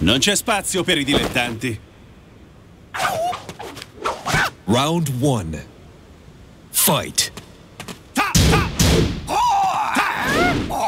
Non c'è spazio per i dilettanti. Round one. Fight. KO.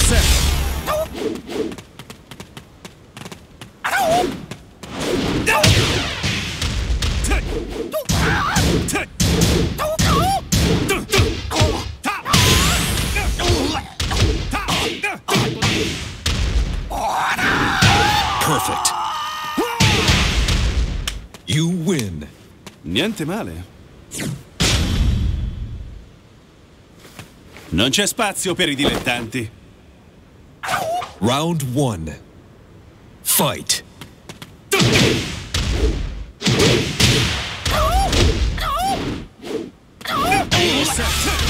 Osserva. Perfect. You win. Niente male. Non c'è spazio per i dilettanti. Round one. Fight. Osserva.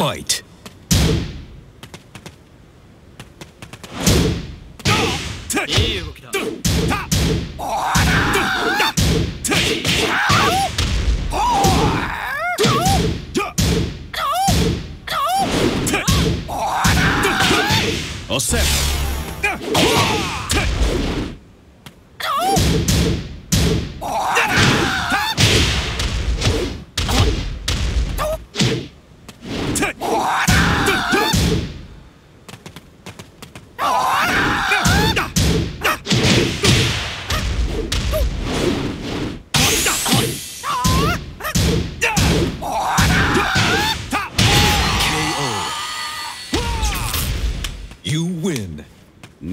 Fight. Osserva.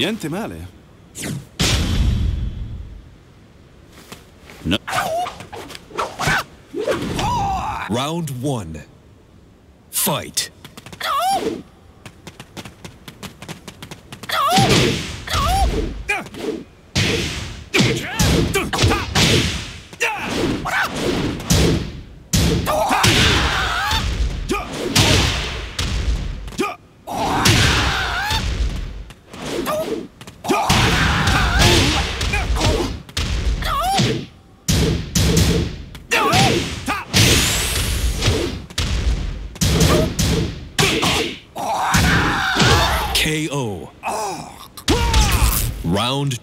Niente male. No. Round one. Fight. KO. Ah!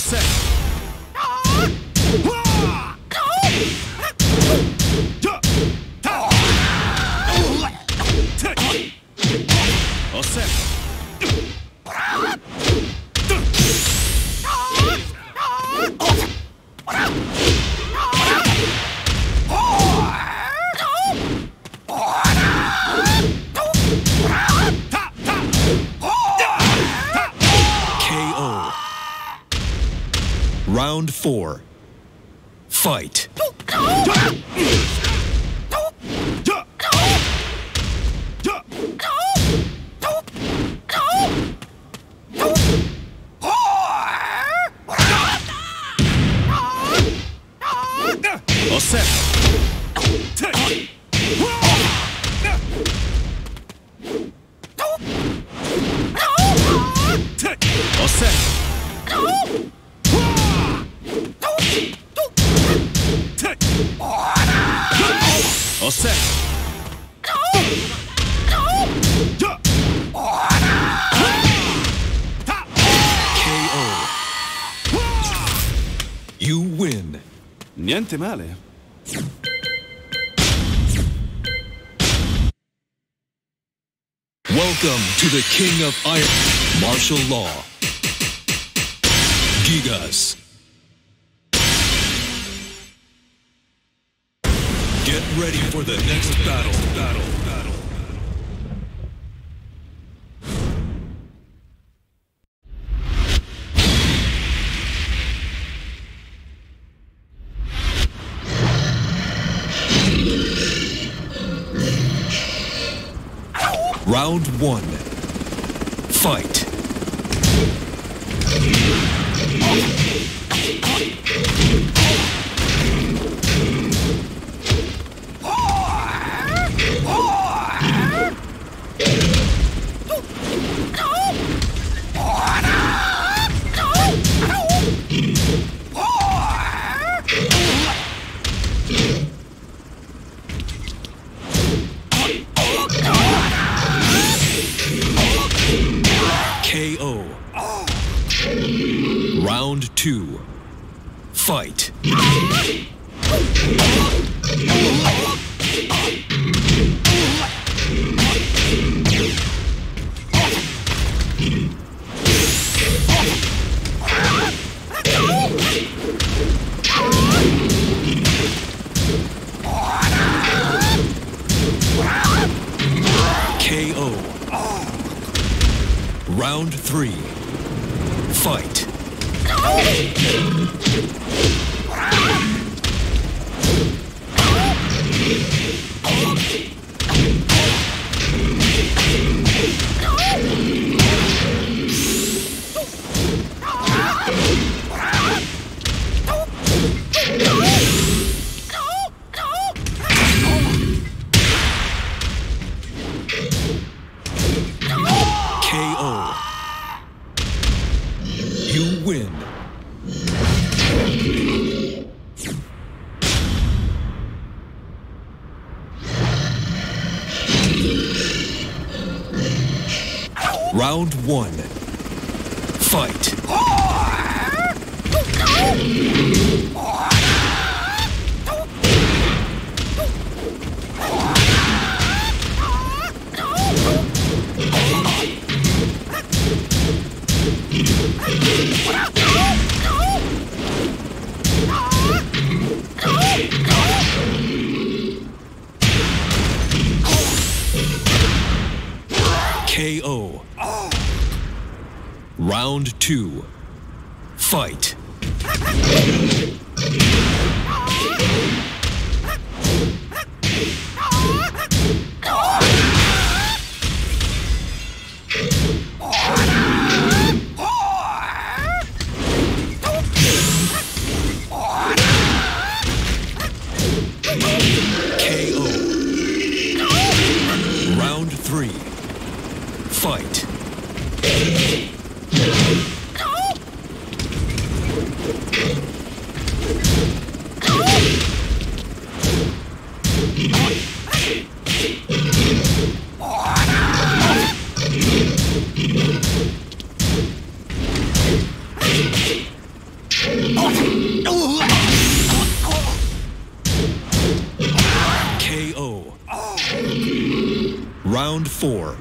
Set. Four. Fight. Ah! Welcome to the King of Iron Marshall Law. Gigas. Get ready for the next battle. Battle. One. Fight. Four.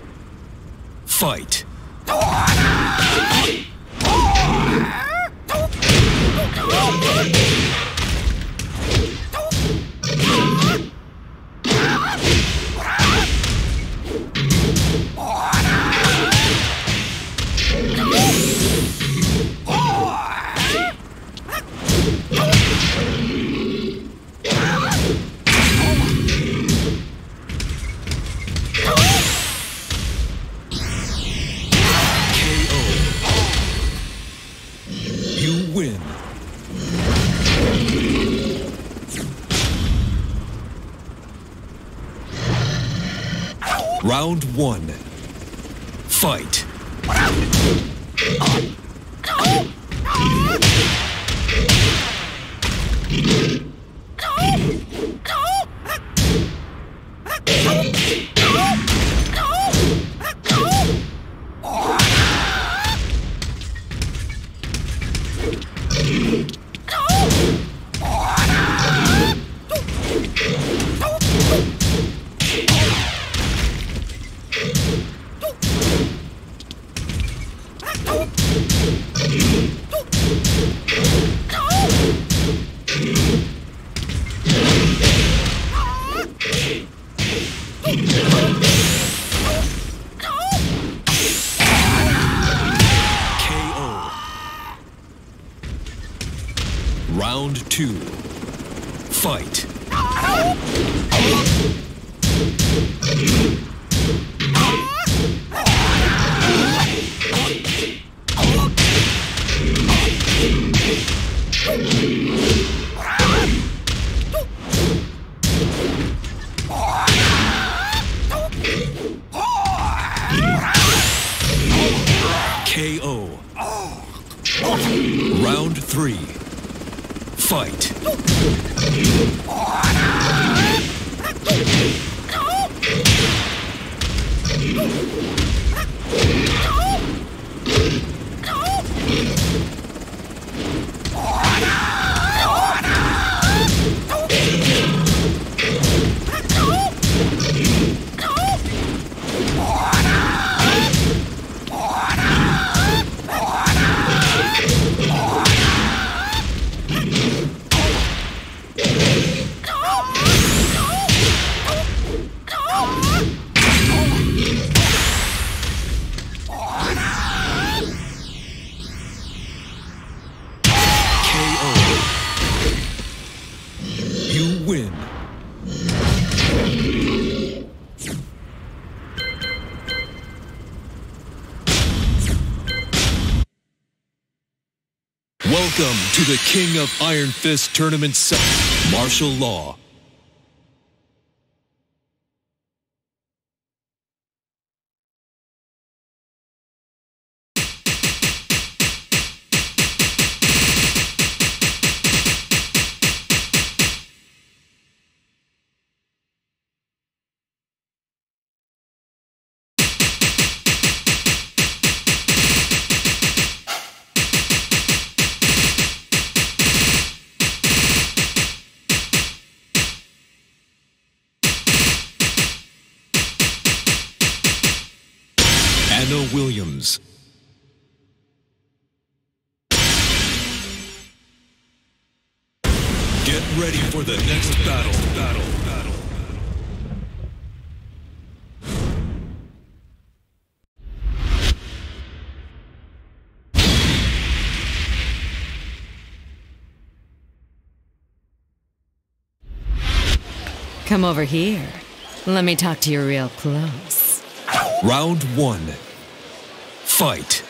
Round one. Fight. The King of Iron Fist Tournament 7, Marshall Law. Come over here. Let me talk to you real close. Round one. Fight.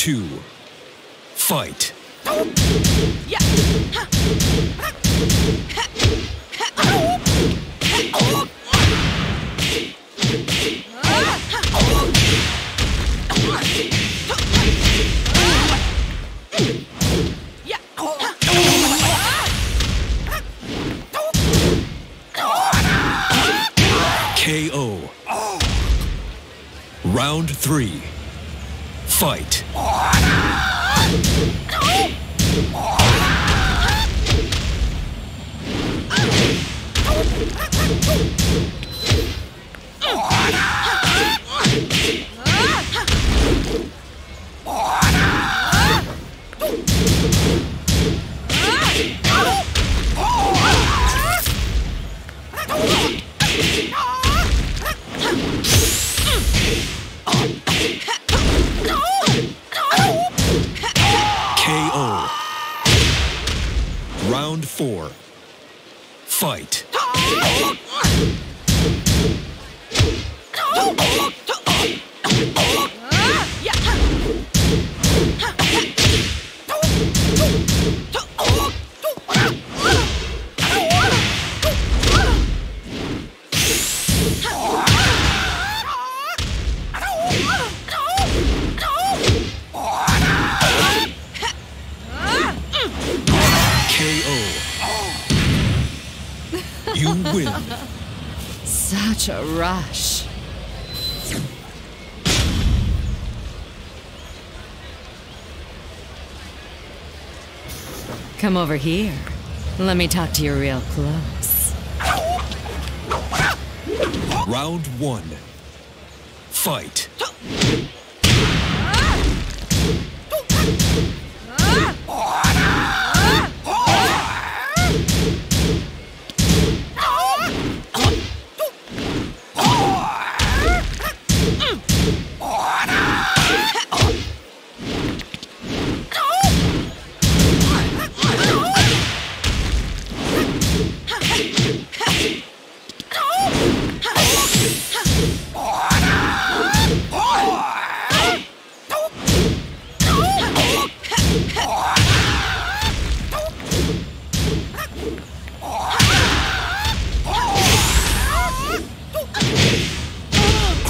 Two. Fight. Four. Come over here. Let me talk to you real close. Round one. Fight.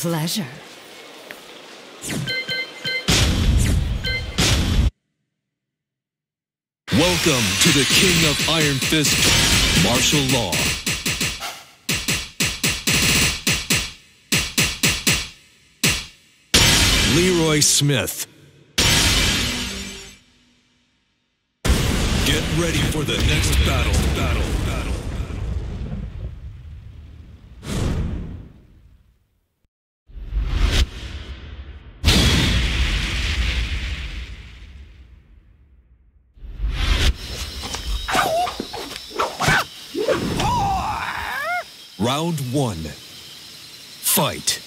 Pleasure. Welcome to the King of Iron Fist Marshall Law. Leroy Smith. Get ready for the next battle. Battle. Battle. Round one. Fight.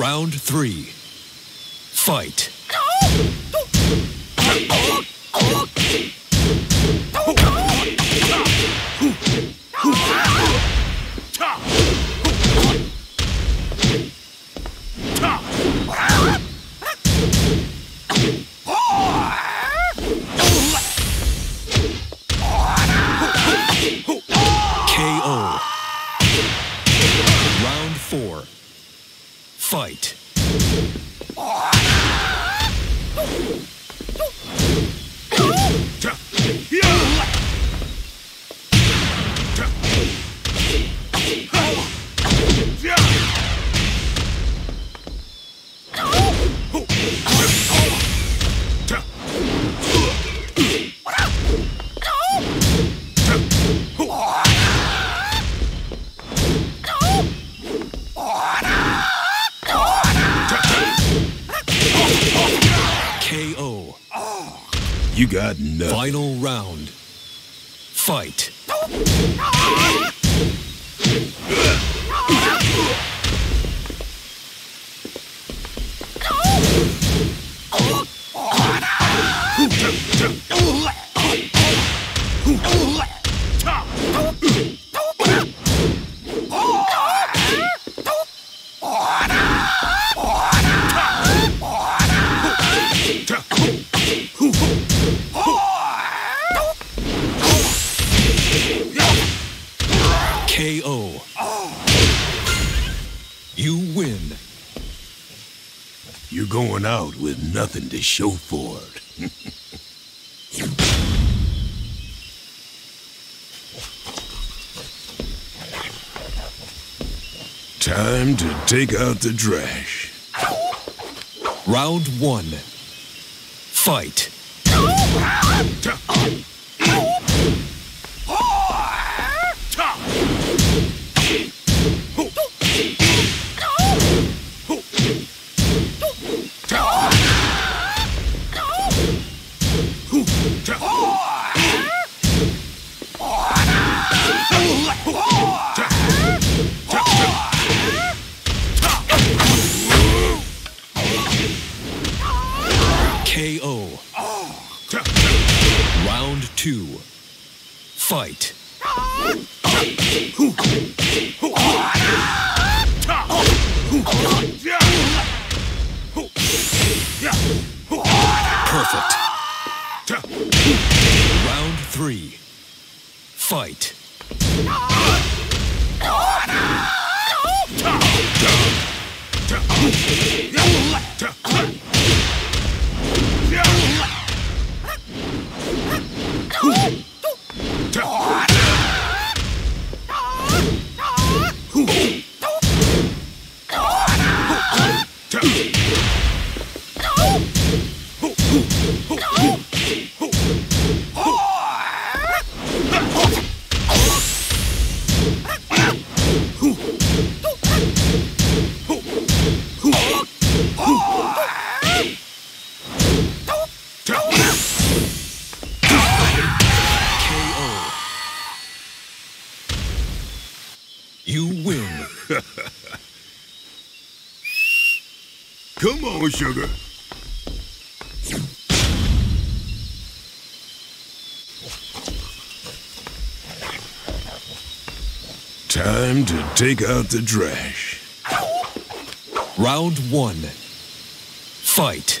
Round three. Fight. Nothing to show for it. Time to take out the trash. Round one. Fight. sugar. Time to take out the trash. Round one. Fight.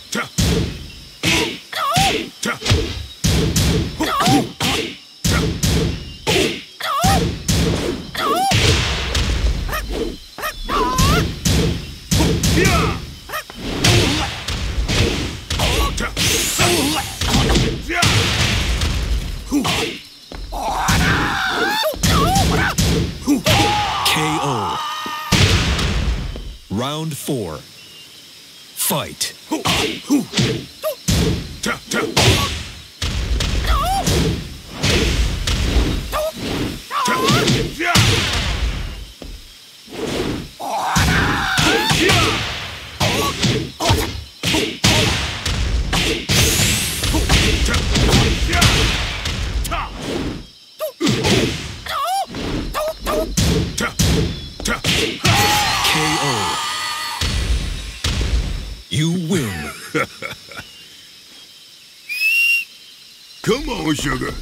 Round four. Fight. Come on, sugar.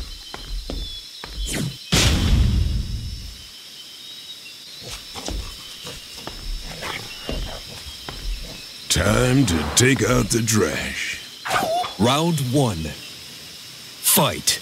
Time to take out the trash. Round one. Fight.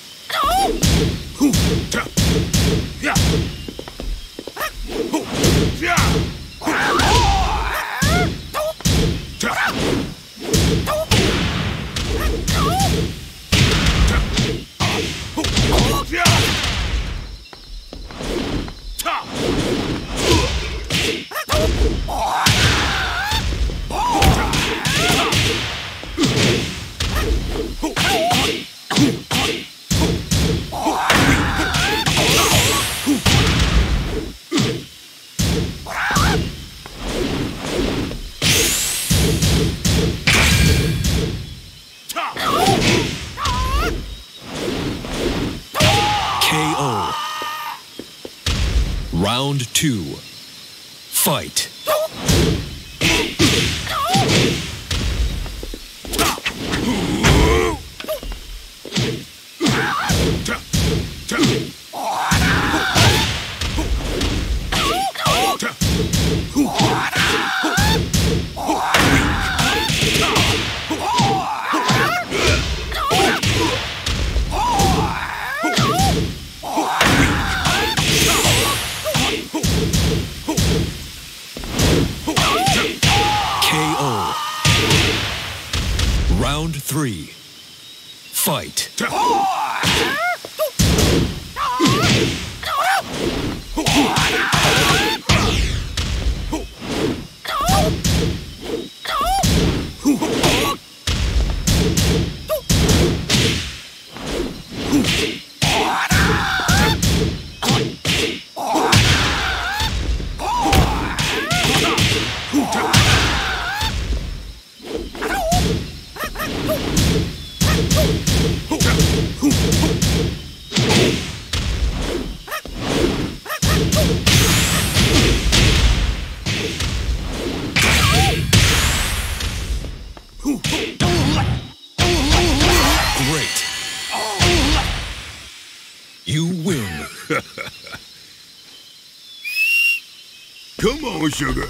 Come sugar.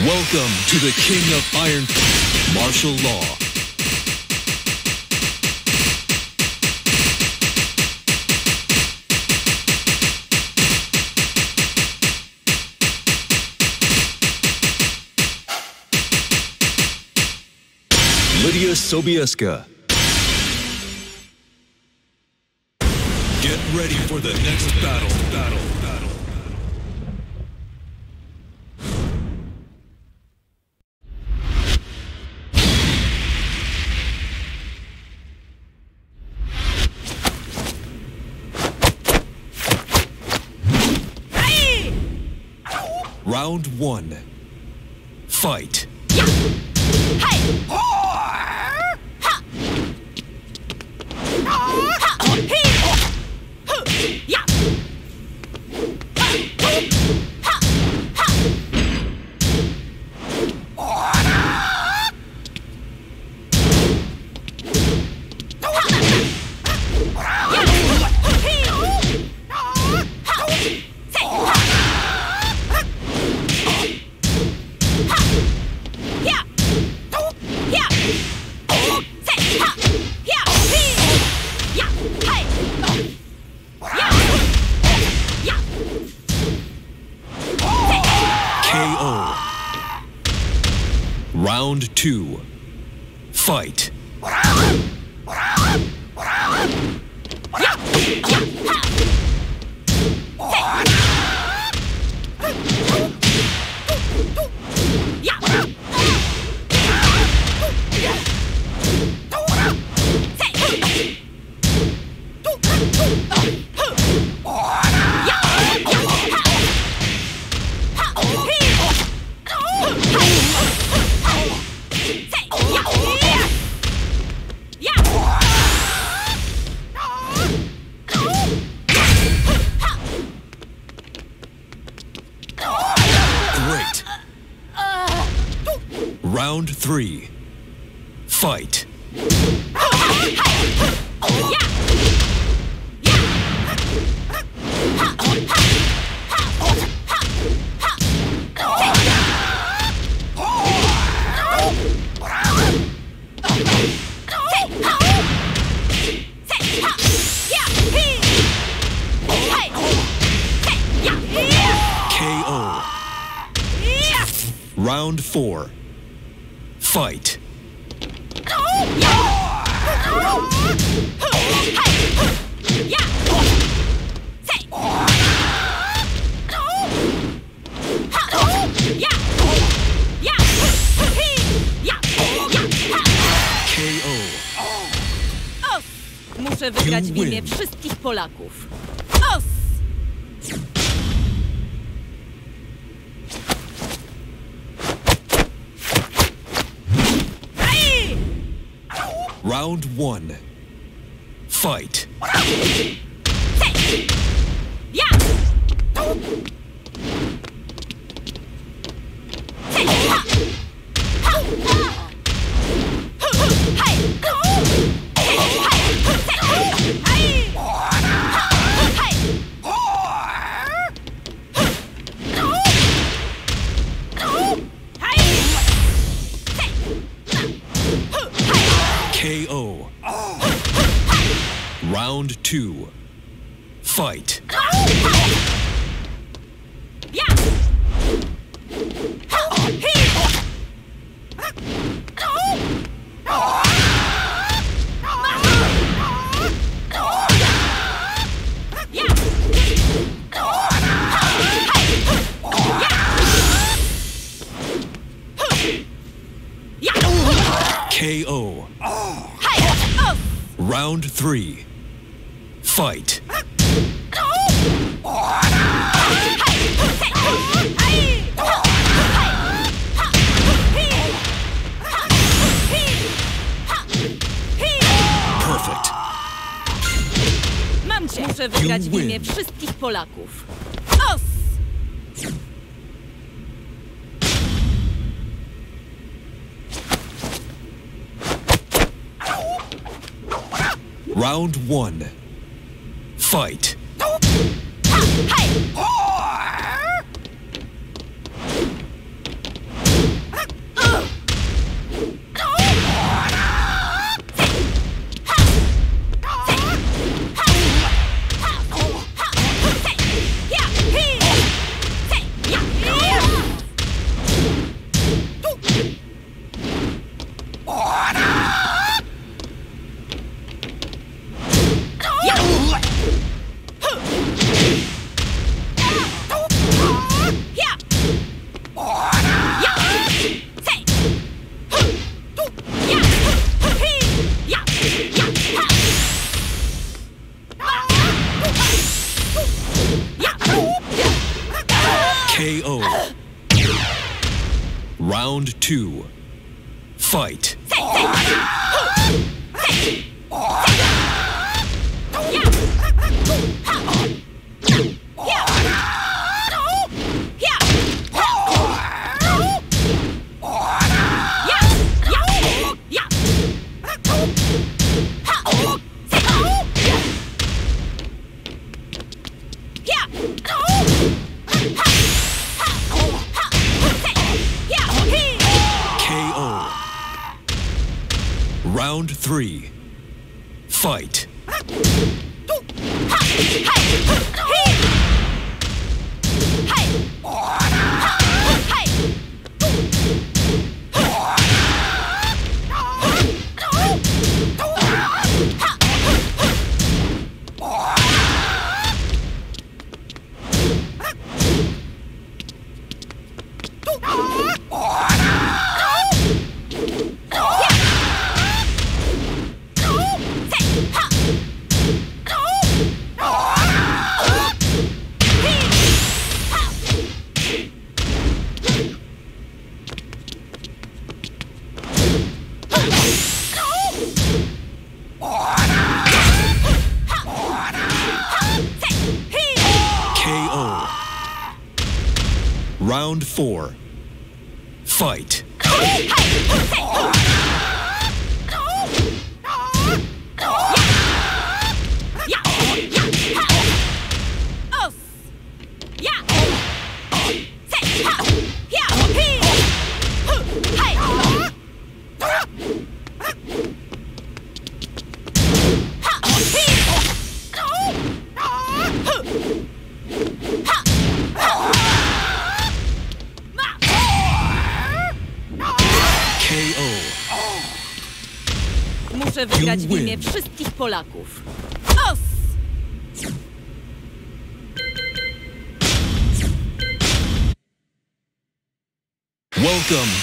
Welcome to the King of Iron Marshall Law. Lidia Sobieska. ready for the next battle. Battle. Battle. Hey! Round one. Fight. Yeah. Hey! Muszę wygrać w imię wszystkich Polaków. Os! Round one. Fight. Round one. Fight.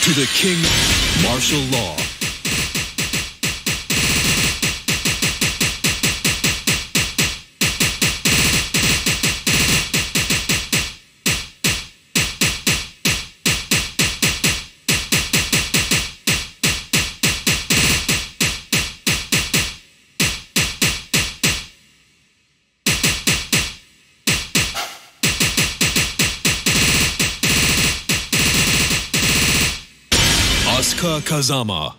To the King Marshall Law. Asuka Kazama.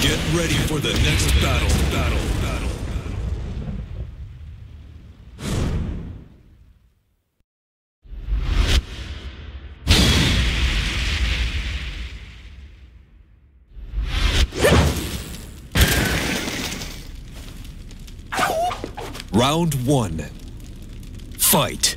Get ready for the next battle. Battle. Battle. Round one. Fight.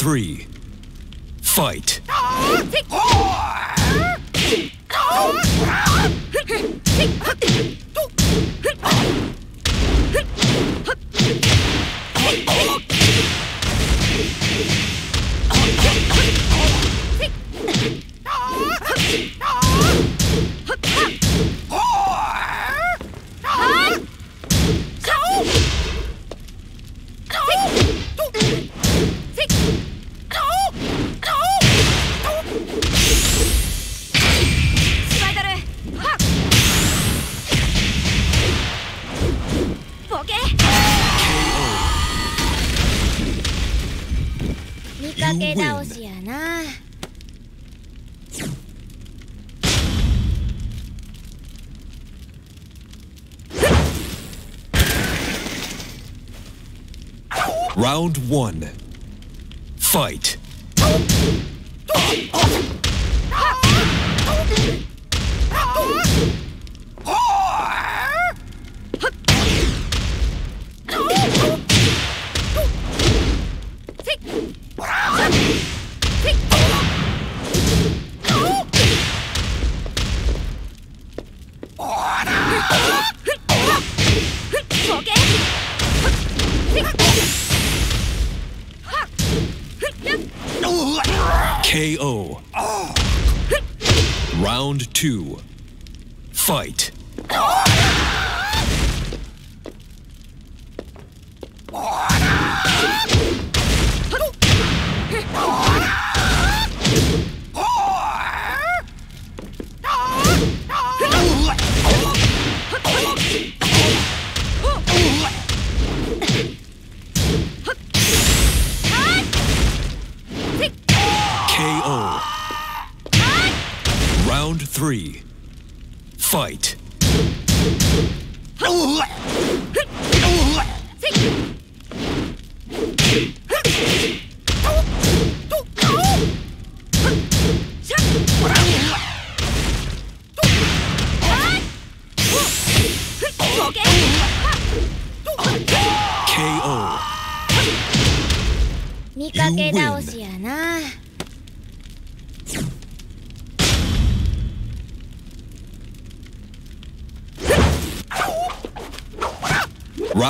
three, fight. One. Fight. Fight.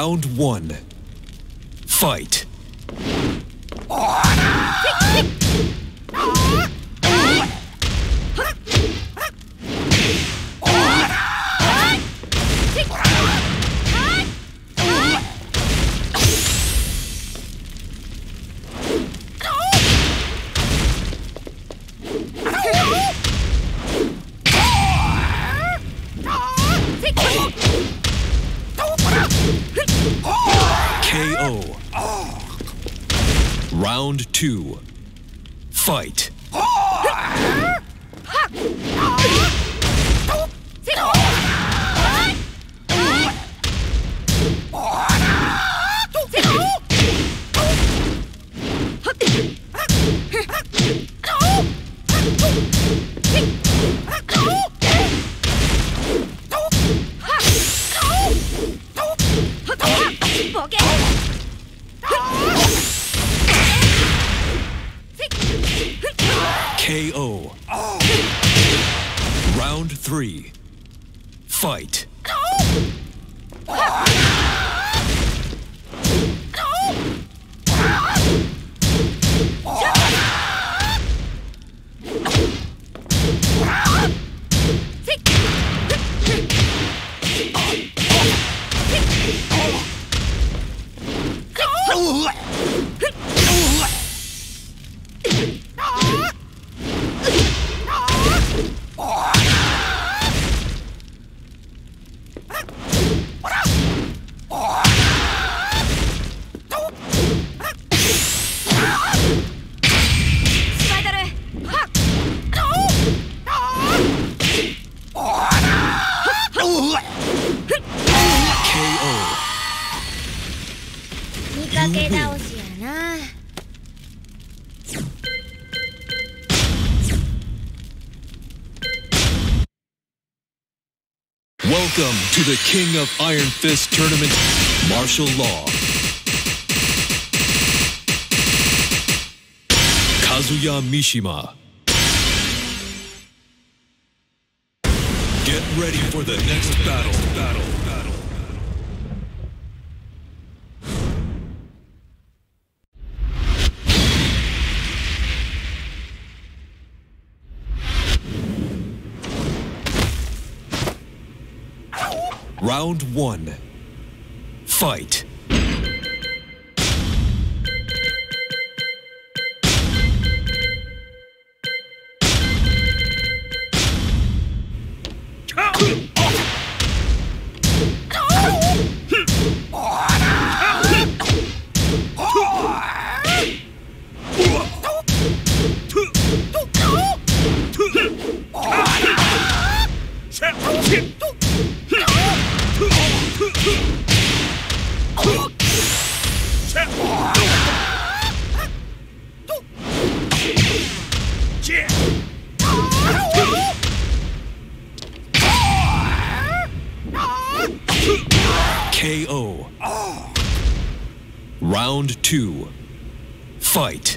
Round one. Fight. To the King of Iron Fist Tournament Marshall Law. Kazuya Mishima. Get ready for the next battle. Battle. Round one. Fight. two, fight.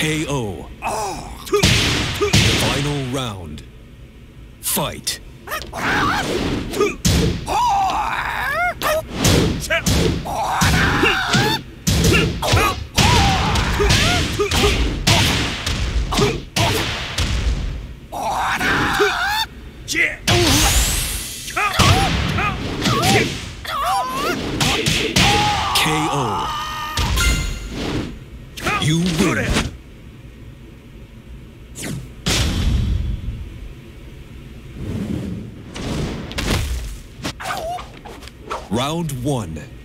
KO. Oh. Final round. Fight. one.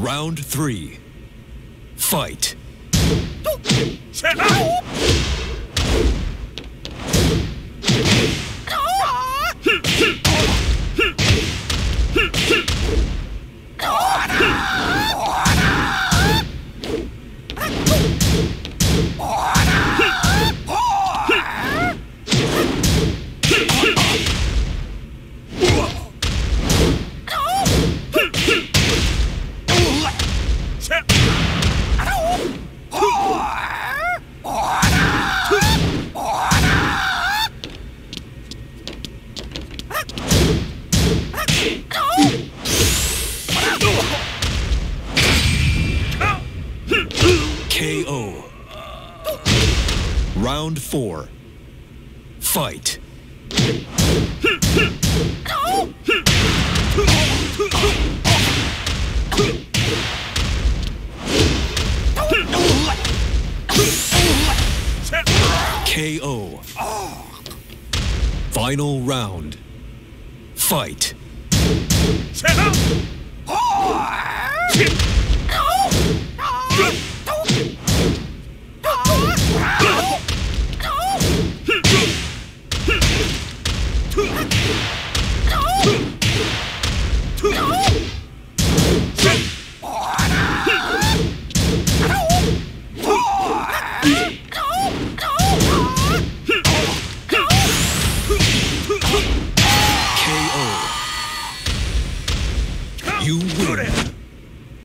Round three. Fight.